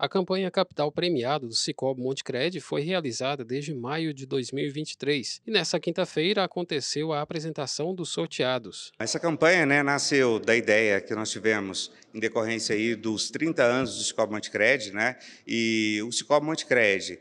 A campanha Capital Premiado do Cicobi Montecred foi realizada desde maio de 2023 e nessa quinta-feira aconteceu a apresentação dos sorteados. Essa campanha né, nasceu da ideia que nós tivemos em decorrência aí dos 30 anos do Cicobi Montecred, né? E o Cicobi Montecred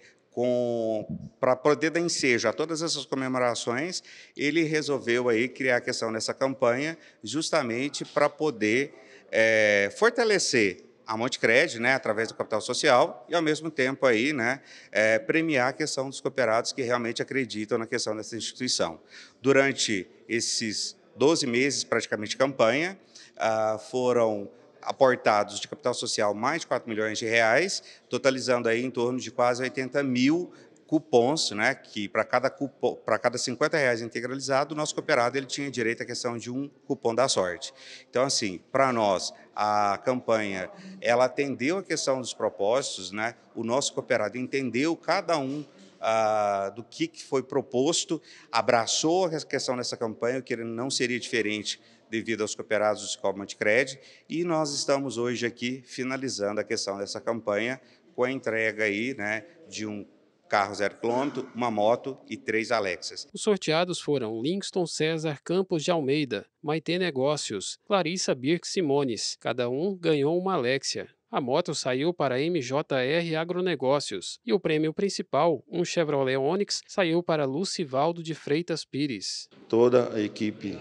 para poder dar ensejo a todas essas comemorações, ele resolveu aí criar a questão dessa campanha justamente para poder é, fortalecer a Montecred, né, através do capital social, e ao mesmo tempo aí, né, é, premiar a questão dos cooperados que realmente acreditam na questão dessa instituição. Durante esses 12 meses, praticamente, de campanha, ah, foram aportados de capital social mais de 4 milhões de reais, totalizando aí em torno de quase 80 mil cupons, né, que para cada cupom, cada 50 reais integralizado, o nosso cooperado ele tinha direito à questão de um cupom da sorte. Então, assim, para nós, a campanha, ela atendeu a questão dos propósitos, né, o nosso cooperado entendeu cada um ah, do que, que foi proposto, abraçou a questão dessa campanha, que ele não seria diferente devido aos cooperados do Cicobi Monticred, e nós estamos hoje aqui finalizando a questão dessa campanha com a entrega aí, né, de um carro zero quilômetro, uma moto e três Alexas. Os sorteados foram Lingston César Campos de Almeida, Maitê Negócios, Clarissa Birk Simones. Cada um ganhou uma Alexia. A moto saiu para a MJR Agronegócios e o prêmio principal, um Chevrolet Onix, saiu para Lucivaldo de Freitas Pires. Toda a equipe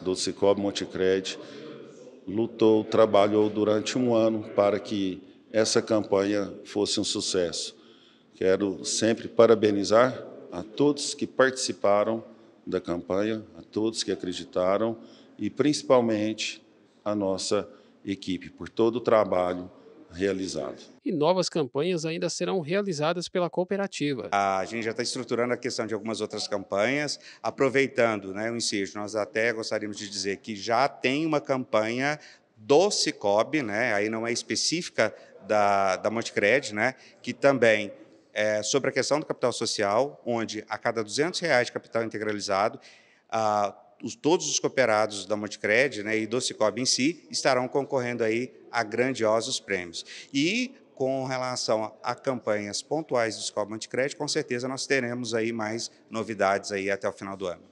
do Cicobi Montecred lutou, trabalhou durante um ano para que essa campanha fosse um sucesso. Quero sempre parabenizar a todos que participaram da campanha, a todos que acreditaram e principalmente a nossa equipe por todo o trabalho realizado. E novas campanhas ainda serão realizadas pela cooperativa. A gente já está estruturando a questão de algumas outras campanhas, aproveitando né, o ensejo, nós até gostaríamos de dizer que já tem uma campanha do Cicobi, né, aí não é específica da, da Montecred, né, que também é, sobre a questão do capital social, onde a cada 200 reais de capital integralizado, os, todos os cooperados da Montecred né, e do Cicobi em si estarão concorrendo aí a grandiosos prêmios. E com relação a campanhas pontuais do Cicobi Montecred, com certeza nós teremos aí mais novidades aí até o final do ano.